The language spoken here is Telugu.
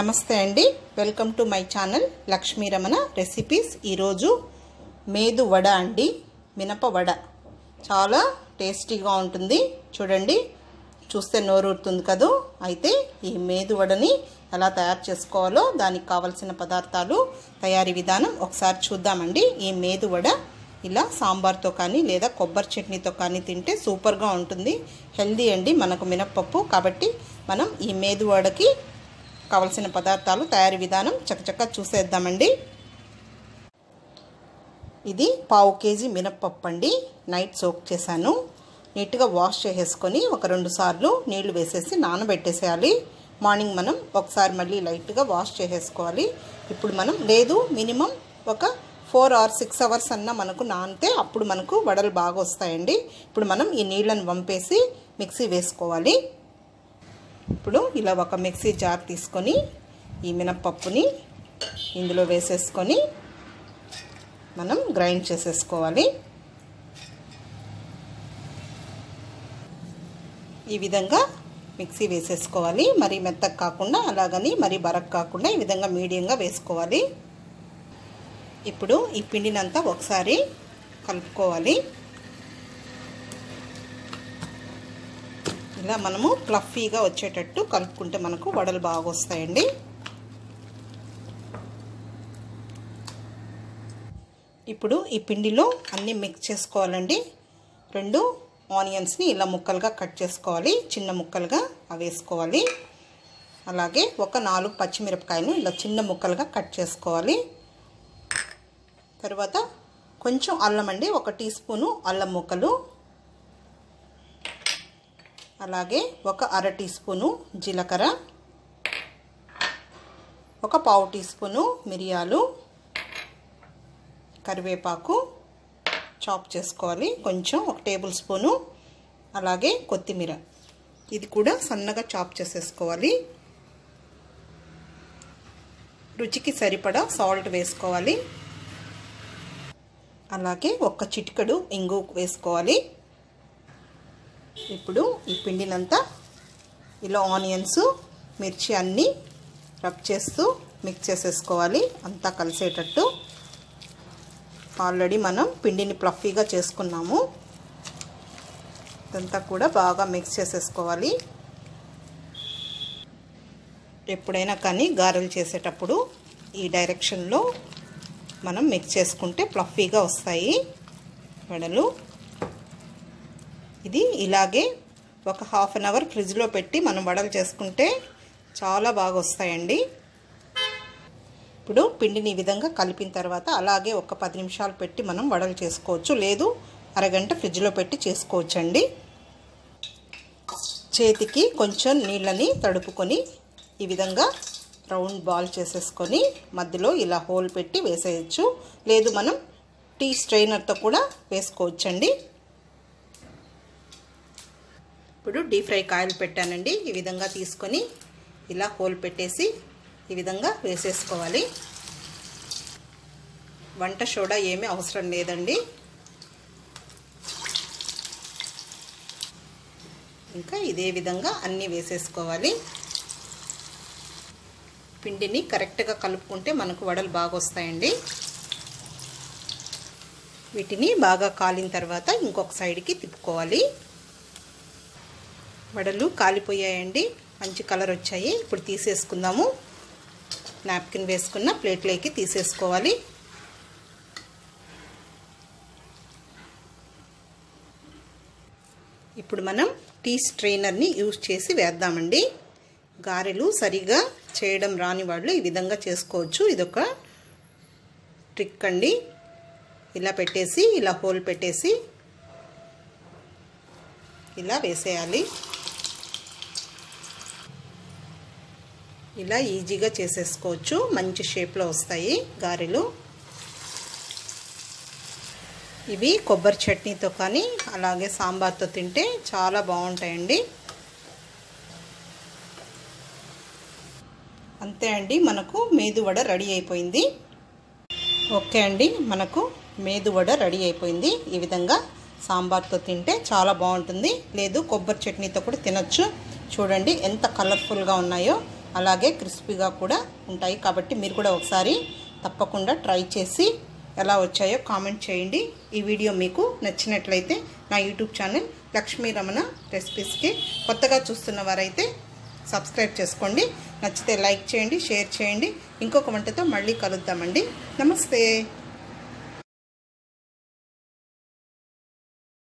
నమస్తే అండి. Welcome to my channel Lakshmi Ramana recipes ఈరోజు మేదు వడ అండి. మినప వడ. చాలా టేస్టీగా ఉంటుంది. చూడండి. చూస్తే నోరూరుతుంది కదూ? అయితే ఈ మేదు వడని ఎలా తయారు చేసుకోవాలో దానికి కావలసిన పదార్థాలు తయారీ విధానం ఒకసారి చూద్దామండి. ఈ మేదు వడ ఇలా సాంబార్తో కానీ లేదా కొబ్బరి చట్నీతో కానీ తింటే సూపర్గా ఉంటుంది. హెల్దీ అండి. మనకు మినప్పప్పు. కాబట్టి మనం ఈ మేదు వడకి కావలసిన పదార్థాలు తయారీ విధానం చక్కచక్క చూసేద్దామండి. ఇది పావు కేజీ మినప్పప్పు అండి. నైట్ సోక్ చేశాను. నీట్గా వాష్ చేసేసుకొని ఒక రెండు సార్లు నీళ్ళు వేసేసి నానబెట్టేసేయాలి. మార్నింగ్ మనం ఒకసారి మళ్ళీ లైట్గా వాష్ చేసేసుకోవాలి. ఇప్పుడు మనం లేదు మినిమం ఒక ఫోర్ ఆర్ సిక్స్ అవర్స్ అన్న మనకు నానితే అప్పుడు మనకు వడలు బాగా వస్తాయండి. ఇప్పుడు మనం ఈ నీళ్ళని వంపేసి మిక్సీ వేసుకోవాలి. ఇప్పుడు ఇలా ఒక మిక్సీ జార్ తీసుకొని ఈ మినప్పప్పుని ఇందులో వేసేసుకొని మనం గ్రైండ్ చేసేసుకోవాలి. ఈ విధంగా మిక్సీ వేసేసుకోవాలి. మరి మెత్తగా కాకుండా అలాగని మరి బరక్ కాకుండా ఈ విధంగా మీడియంగా వేసుకోవాలి. ఇప్పుడు ఈ పిండినంతా ఒకసారి కలుపుకోవాలి. ఇలా మనము ఫ్లఫీగా వచ్చేటట్టు కలుపుకుంటే మనకు వడలు బాగా వస్తాయండి. ఇప్పుడు ఈ పిండిలో అన్నీ మిక్స్ చేసుకోవాలండి. రెండు ఆనియన్స్ని ఇలా ముక్కలుగా కట్ చేసుకోవాలి. చిన్న ముక్కలుగా అవి వేసుకోవాలి. అలాగే ఒక నాలుగు పచ్చిమిరపకాయలు ఇలా చిన్న ముక్కలుగా కట్ చేసుకోవాలి. తర్వాత కొంచెం అల్లం అండి. ఒక టీ స్పూను అల్లం ముక్కలు అలాగే ఒక అర టీ స్పూను జీలకర్ర ఒక పావు టీ స్పూను మిరియాలు కరివేపాకు చాప్ చేసుకోవాలి. కొంచెం ఒక టేబుల్ స్పూను అలాగే కొత్తిమీర. ఇది కూడా సన్నగా చాప్ చేసేసుకోవాలి. రుచికి సరిపడా సాల్ట్ వేసుకోవాలి. అలాగే ఒక చిటికడు ఇంగు వేసుకోవాలి. ఇప్పుడు ఈ పిండినంతా ఇలా ఆనియన్స్ మిర్చి అన్నీ రబ్ చేస్తూ మిక్స్ చేసేసుకోవాలి. అంతా కలిసేటట్టు ఆల్రెడీ మనం పిండిని ప్లఫీగా చేసుకున్నాము. ఇదంతా కూడా బాగా మిక్స్ చేసేసుకోవాలి. ఎప్పుడైనా కానీ గారెలు చేసేటప్పుడు ఈ డైరెక్షన్లో మనం మిక్స్ చేసుకుంటే ప్లఫీగా వస్తాయి. వడలు ఇది ఇలాగే ఒక హాఫ్ అన్ అవర్ ఫ్రిడ్జ్లో పెట్టి మనం వడలు చేసుకుంటే చాలా బాగా వస్తాయండి. ఇప్పుడు పిండిని ఈ విధంగా కలిపిన తర్వాత అలాగే ఒక పది నిమిషాలు పెట్టి మనం వడలు చేసుకోవచ్చు. లేదు అరగంట ఫ్రిడ్జ్లో పెట్టి చేసుకోవచ్చండి. చేతికి కొంచెం నీళ్ళని తడుపుకొని ఈ విధంగా రౌండ్ బాల్ చేసేసుకొని మధ్యలో ఇలా హోల్ పెట్టి వేసేయచ్చు. లేదు మనం టీ స్ట్రైనర్తో కూడా వేసుకోవచ్చండి. ఇప్పుడు డీప్ ఫ్రై కాయలు పెట్టానండి. ఈ విధంగా తీసుకొని ఇలా హోల్ పెట్టేసి ఈ విధంగా వేసేసుకోవాలి. వంట సోడా ఏమీ అవసరం లేదండి. ఇంకా ఇదే విధంగా అన్నీ వేసేసుకోవాలి. పిండిని కరెక్ట్గా కలుపుకుంటే మనకు వడలు బాగా వస్తాయండి. వీటిని బాగా కాలిన తర్వాత ఇంకొక సైడ్కి తిప్పుకోవాలి. వడలు కాలిపోయాయండి. మంచి కలర్ వచ్చాయి. ఇప్పుడు తీసేసుకుందాము. నాప్కిన్ వేసుకున్న ప్లేట్లోకి తీసేసుకోవాలి. ఇప్పుడు మనం టీ స్ట్రైనర్ని యూజ్ చేసి వేద్దామండి. గారెలు సరిగా చేయడం రాని వాళ్ళు ఈ విధంగా చేసుకోవచ్చు. ఇదొక ట్రిక్ అండి. ఇలా పెట్టేసి ఇలా హోల్ పెట్టేసి ఇలా వేసేయాలి. ఇలా ఈజీగా చేసేసుకోవచ్చు. మంచి షేప్లో వస్తాయి గారెలు. ఇవి కొబ్బరి చట్నీతో కానీ అలాగే సాంబార్తో తింటే చాలా బాగుంటాయండి. అంతే అండి మనకు మేదువడ రెడీ అయిపోయింది. ఓకే అండి మనకు మేదువడ రెడీ అయిపోయింది. ఈ విధంగా సాంబార్తో తింటే చాలా బాగుంటుంది. లేదు కొబ్బరి చట్నీతో కూడా తినచ్చు. చూడండి ఎంత కలర్ఫుల్గా ఉన్నాయో. అలాగే క్రిస్పీగా కూడా ఉంటాయి. కాబట్టి మీరు కూడా ఒకసారి తప్పకుండా ట్రై చేసి ఎలా వచ్చాయో కామెంట్ చేయండి. ఈ వీడియో మీకు నచ్చినట్లయితే నా యూట్యూబ్ ఛానల్ లక్ష్మీ రమణ రెసిపీస్కి కొత్తగా చూస్తున్న వారైతే సబ్స్క్రైబ్ చేసుకోండి. నచ్చితే లైక్ చేయండి షేర్ చేయండి. ఇంకొక వంటతో మళ్ళీ కలుద్దామండి. నమస్తే.